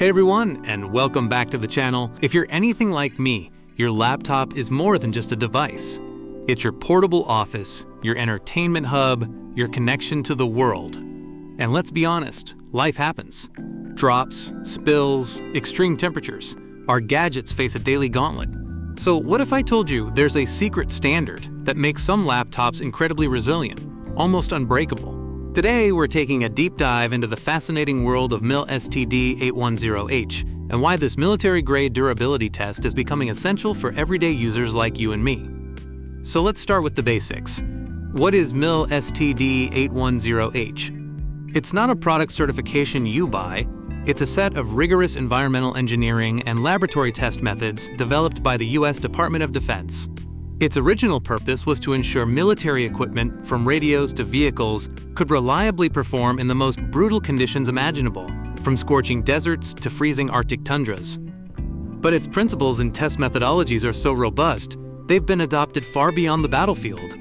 Hey everyone, and welcome back to the channel. If you're anything like me, your laptop is more than just a device. It's your portable office, your entertainment hub, your connection to the world. And let's be honest, life happens. Drops, spills, extreme temperatures. Our gadgets face a daily gauntlet. So what if I told you there's a secret standard that makes some laptops incredibly resilient, almost unbreakable? Today, we're taking a deep dive into the fascinating world of MIL STD810H and why this military-grade durability test is becoming essential for everyday users like you and me. So let's start with the basics. What is MIL STD810H? It's not a product certification you buy, it's a set of rigorous environmental engineering and laboratory test methods developed by the U.S. Department of Defense. Its original purpose was to ensure military equipment, from radios to vehicles, could reliably perform in the most brutal conditions imaginable, from scorching deserts to freezing Arctic tundras. But its principles and test methodologies are so robust, they've been adopted far beyond the battlefield.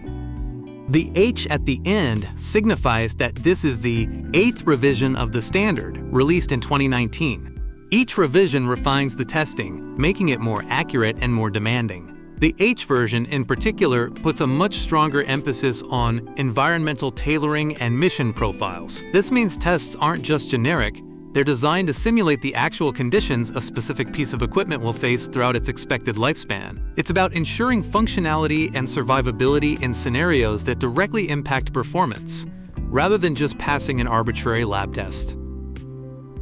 The H at the end signifies that this is the eighth revision of the standard, released in 2019. Each revision refines the testing, making it more accurate and more demanding. The H version in particular puts a much stronger emphasis on environmental tailoring and mission profiles. This means tests aren't just generic, they're designed to simulate the actual conditions a specific piece of equipment will face throughout its expected lifespan. It's about ensuring functionality and survivability in scenarios that directly impact performance, rather than just passing an arbitrary lab test.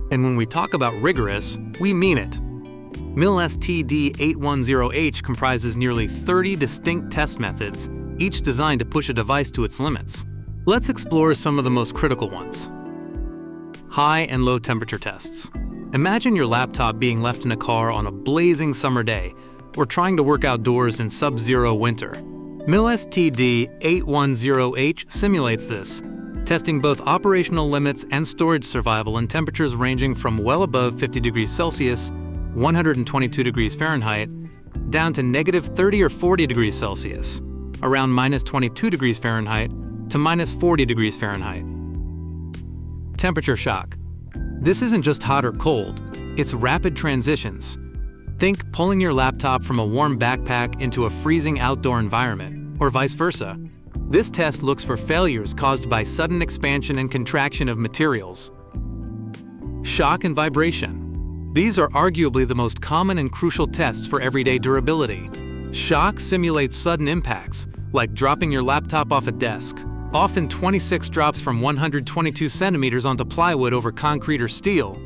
And when we talk about rigorous, we mean it. MIL-STD810H comprises nearly 30 distinct test methods, each designed to push a device to its limits. Let's explore some of the most critical ones. High and low temperature tests. Imagine your laptop being left in a car on a blazing summer day or trying to work outdoors in sub-zero winter. MIL-STD810H simulates this, testing both operational limits and storage survival in temperatures ranging from well above 50 degrees Celsius 122 degrees Fahrenheit, down to negative 30 or 40 degrees Celsius, around minus 22 degrees Fahrenheit to minus 40 degrees Fahrenheit. Temperature shock. This isn't just hot or cold, it's rapid transitions. Think pulling your laptop from a warm backpack into a freezing outdoor environment, or vice versa. This test looks for failures caused by sudden expansion and contraction of materials. Shock and vibration. These are arguably the most common and crucial tests for everyday durability. Shock simulates sudden impacts, like dropping your laptop off a desk, often 26 drops from 122 centimeters onto plywood over concrete or steel,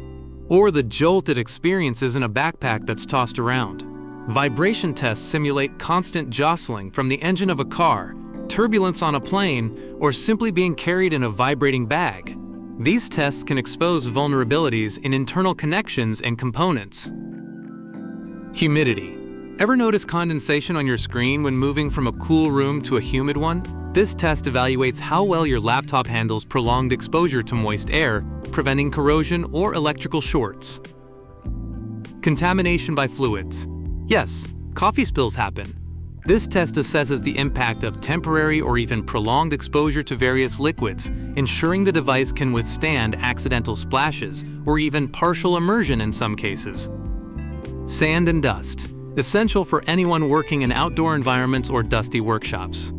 or the jolt it experiences in a backpack that's tossed around. Vibration tests simulate constant jostling from the engine of a car, turbulence on a plane, or simply being carried in a vibrating bag. These tests can expose vulnerabilities in internal connections and components. Humidity. Ever notice condensation on your screen when moving from a cool room to a humid one? This test evaluates how well your laptop handles prolonged exposure to moist air, preventing corrosion or electrical shorts. Contamination by fluids. Yes, coffee spills happen, this test assesses the impact of temporary or even prolonged exposure to various liquids, ensuring the device can withstand accidental splashes or even partial immersion in some cases. Sand and dust, essential for anyone working in outdoor environments or dusty workshops.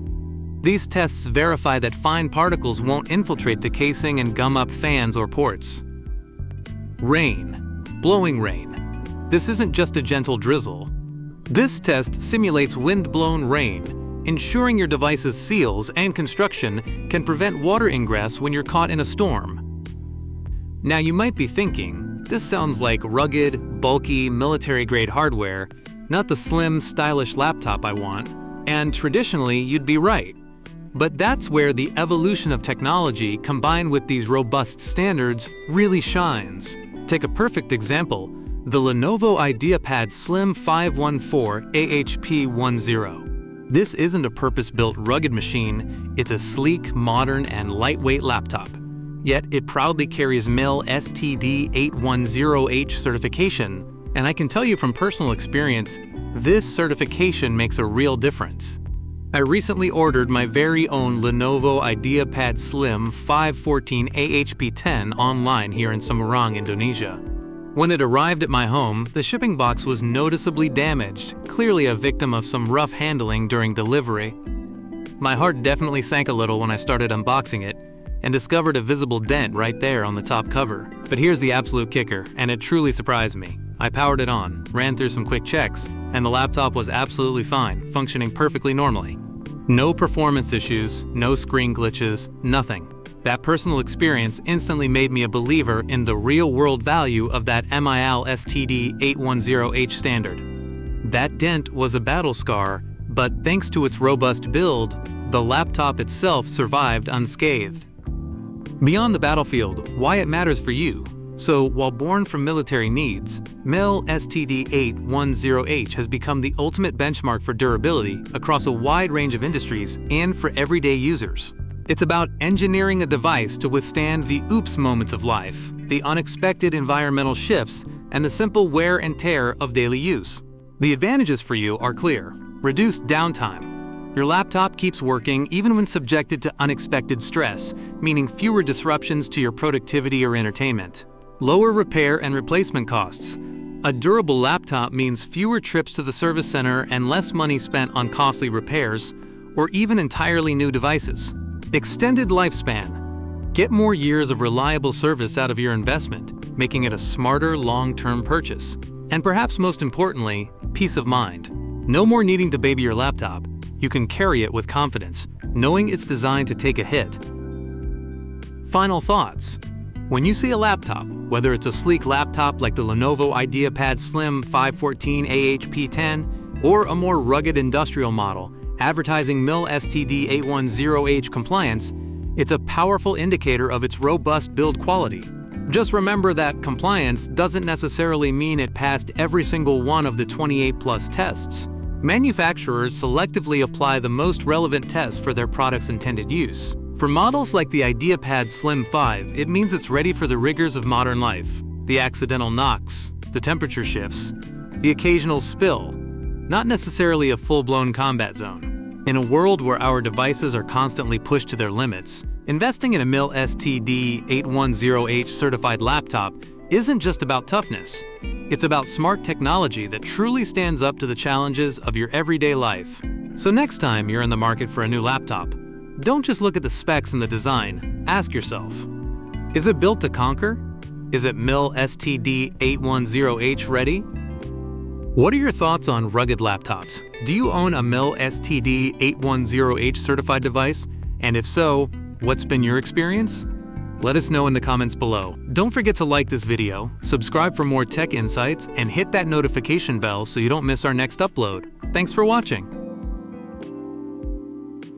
These tests verify that fine particles won't infiltrate the casing and gum up fans or ports. Rain, blowing rain. This isn't just a gentle drizzle, this test simulates wind-blown rain, ensuring your device's seals and construction can prevent water ingress when you're caught in a storm. Now you might be thinking, this sounds like rugged, bulky, military-grade hardware, not the slim, stylish laptop I want, and traditionally you'd be right. But that's where the evolution of technology combined with these robust standards really shines. Take a perfect example, the Lenovo IdeaPad Slim 5 14AHP10. This isn't a purpose-built rugged machine, it's a sleek, modern, and lightweight laptop. Yet it proudly carries MIL STD810H certification, and I can tell you from personal experience, this certification makes a real difference. I recently ordered my very own Lenovo IdeaPad Slim 5 14AHP10 online here in Semarang, Indonesia. When it arrived at my home, the shipping box was noticeably damaged, clearly a victim of some rough handling during delivery. My heart definitely sank a little when I started unboxing it, and discovered a visible dent right there on the top cover. But here's the absolute kicker, and it truly surprised me. I powered it on, ran through some quick checks, and the laptop was absolutely fine, functioning perfectly normally. No performance issues, no screen glitches, nothing. That personal experience instantly made me a believer in the real-world value of that MIL STD 810H standard. That dent was a battle scar, but thanks to its robust build, the laptop itself survived unscathed. Beyond the battlefield, why it matters for you. So, while born from military needs, MIL STD810H has become the ultimate benchmark for durability across a wide range of industries and for everyday users. It's about engineering a device to withstand the oops moments of life, the unexpected environmental shifts, and the simple wear and tear of daily use. The advantages for you are clear. Reduced downtime, your laptop keeps working even when subjected to unexpected stress, meaning fewer disruptions to your productivity or entertainment. Lower repair and replacement costs. A durable laptop means fewer trips to the service center and less money spent on costly repairs or even entirely new devices. Extended lifespan. Get more years of reliable service out of your investment, making it a smarter long-term purchase. And perhaps most importantly, peace of mind. No more needing to baby your laptop you can carry it with confidence, knowing it's designed to take a hit. Final thoughts. When you see a laptop, whether it's a sleek laptop like the Lenovo IdeaPad Slim 5 14AHP10 or a more rugged industrial model, advertising MIL STD 810H compliance, it's a powerful indicator of its robust build quality. Just remember that compliance doesn't necessarily mean it passed every single one of the 28 plus tests. Manufacturers selectively apply the most relevant tests for their product's intended use. For models like the IdeaPad Slim 5, it means it's ready for the rigors of modern life. The accidental knocks, the temperature shifts, the occasional spill, not necessarily a full-blown combat zone. In a world where our devices are constantly pushed to their limits, investing in a MIL STD 810H certified laptop isn't just about toughness. It's about smart technology that truly stands up to the challenges of your everyday life. So next time you're in the market for a new laptop, don't just look at the specs and the design. Ask yourself, is it built to conquer? Is it MIL STD 810H ready? What are your thoughts on rugged laptops? Do you own a MIL STD 810H certified device? And if so, what's been your experience? Let us know in the comments below. Don't forget to like this video, subscribe for more tech insights, and hit that notification bell so you don't miss our next upload. Thanks for watching.